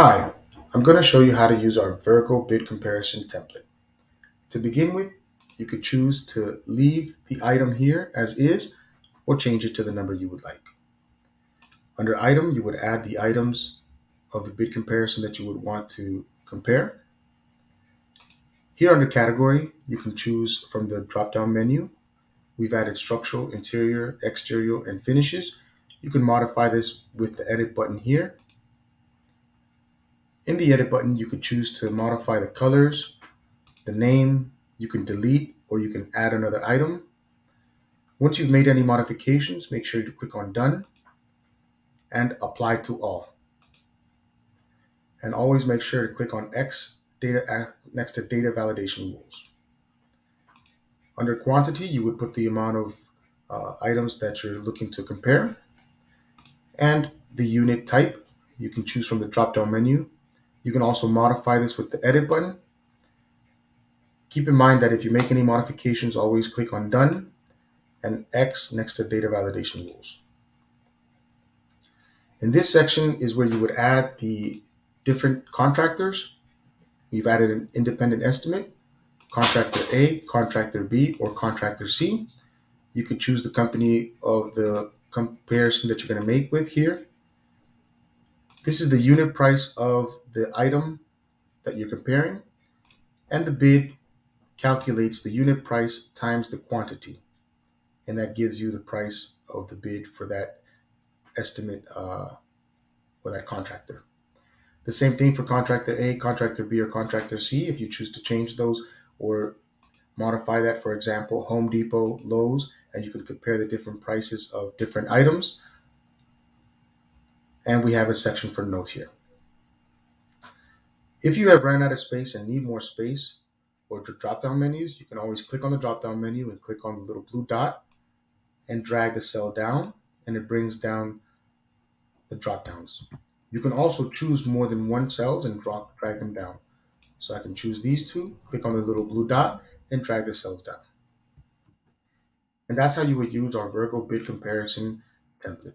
Hi, I'm going to show you how to use our Vergo bid comparison template. To begin with, you could choose to leave the item here as is or change it to the number you would like. Under item, you would add the items of the bid comparison that you would want to compare. Here under category, you can choose from the drop-down menu. We've added structural, interior, exterior, and finishes. You can modify this with the edit button here in the edit button, you could choose to modify the colors, the name, you can delete or you can add another item. Once you've made any modifications, make sure to click on done and apply to all. And always make sure to click on X data next to data validation rules. Under quantity, you would put the amount of uh, items that you're looking to compare and the unit type. You can choose from the drop down menu you can also modify this with the edit button. Keep in mind that if you make any modifications, always click on done and X next to data validation rules. In this section is where you would add the different contractors. We've added an independent estimate, contractor A, contractor B, or contractor C. You could choose the company of the comparison that you're going to make with here. This is the unit price of the item that you're comparing, and the bid calculates the unit price times the quantity, and that gives you the price of the bid for that estimate uh, for that contractor. The same thing for contractor A, contractor B, or contractor C. If you choose to change those or modify that, for example, Home Depot, Lowe's, and you can compare the different prices of different items. And we have a section for notes here. If you have ran out of space and need more space or drop down menus, you can always click on the drop down menu and click on the little blue dot and drag the cell down and it brings down the drop downs. You can also choose more than one cells and drop, drag them down. So I can choose these two, click on the little blue dot and drag the cells down. And that's how you would use our Vergo bid comparison template.